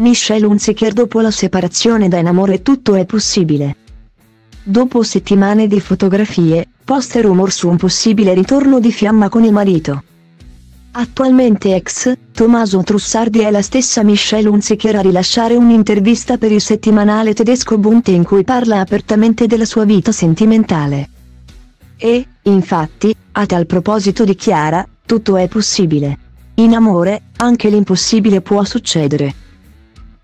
Michelle Hunziker dopo la separazione da Enamore tutto è possibile. Dopo settimane di fotografie, post e rumor su un possibile ritorno di fiamma con il marito. Attualmente ex, Tommaso Trussardi è la stessa Michelle Hunziker a rilasciare un'intervista per il settimanale tedesco Bunte in cui parla apertamente della sua vita sentimentale. E, infatti, a tal proposito dichiara, tutto è possibile. In amore, anche l'impossibile può succedere.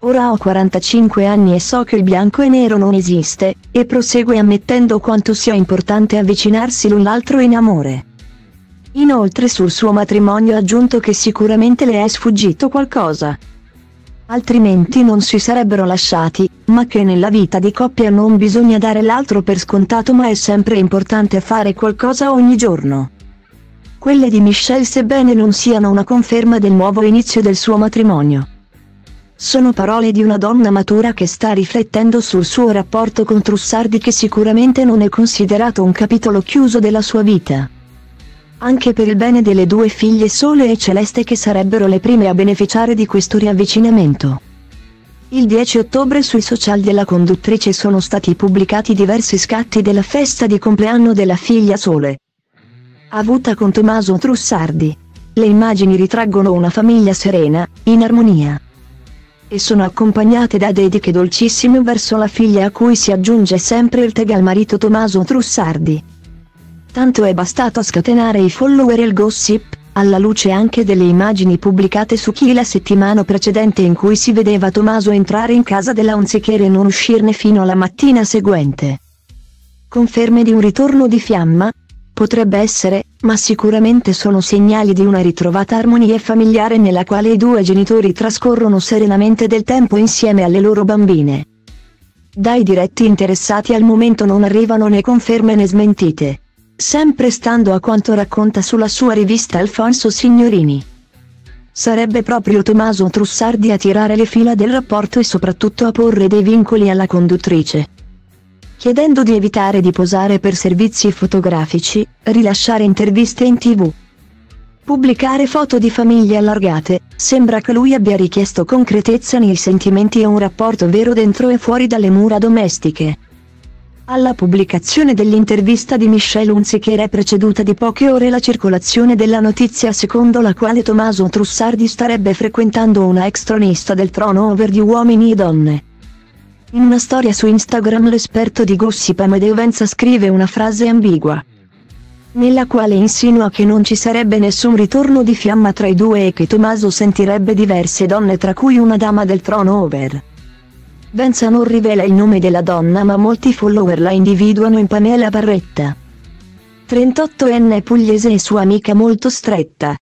Ora ho 45 anni e so che il bianco e nero non esiste, e prosegue ammettendo quanto sia importante avvicinarsi l'un l'altro in amore. Inoltre sul suo matrimonio ha aggiunto che sicuramente le è sfuggito qualcosa. Altrimenti non si sarebbero lasciati, ma che nella vita di coppia non bisogna dare l'altro per scontato ma è sempre importante fare qualcosa ogni giorno. Quelle di Michelle sebbene non siano una conferma del nuovo inizio del suo matrimonio. Sono parole di una donna matura che sta riflettendo sul suo rapporto con Trussardi che sicuramente non è considerato un capitolo chiuso della sua vita. Anche per il bene delle due figlie Sole e Celeste che sarebbero le prime a beneficiare di questo riavvicinamento. Il 10 ottobre sui social della conduttrice sono stati pubblicati diversi scatti della festa di compleanno della figlia Sole. Avuta con Tommaso Trussardi. Le immagini ritraggono una famiglia serena, in armonia e sono accompagnate da dediche dolcissime verso la figlia a cui si aggiunge sempre il tag al marito Tommaso Trussardi. Tanto è bastato a scatenare i follower e il gossip, alla luce anche delle immagini pubblicate su Chi la settimana precedente in cui si vedeva Tommaso entrare in casa della Unziker e non uscirne fino alla mattina seguente. Conferme di un ritorno di fiamma, Potrebbe essere, ma sicuramente sono segnali di una ritrovata armonia familiare nella quale i due genitori trascorrono serenamente del tempo insieme alle loro bambine. Dai diretti interessati al momento non arrivano né conferme né smentite. Sempre stando a quanto racconta sulla sua rivista Alfonso Signorini. Sarebbe proprio Tommaso Trussardi a tirare le fila del rapporto e soprattutto a porre dei vincoli alla conduttrice chiedendo di evitare di posare per servizi fotografici, rilasciare interviste in tv. Pubblicare foto di famiglie allargate, sembra che lui abbia richiesto concretezza nei sentimenti e un rapporto vero dentro e fuori dalle mura domestiche. Alla pubblicazione dell'intervista di Michelle Hunziker è preceduta di poche ore la circolazione della notizia secondo la quale Tommaso Trussardi starebbe frequentando una ex tronista del trono over di uomini e donne. In una storia su Instagram l'esperto di gossip Amedeo Venza scrive una frase ambigua. Nella quale insinua che non ci sarebbe nessun ritorno di fiamma tra i due e che Tommaso sentirebbe diverse donne tra cui una dama del trono over. Venza non rivela il nome della donna ma molti follower la individuano in Pamela Barretta. 38enne pugliese e sua amica molto stretta.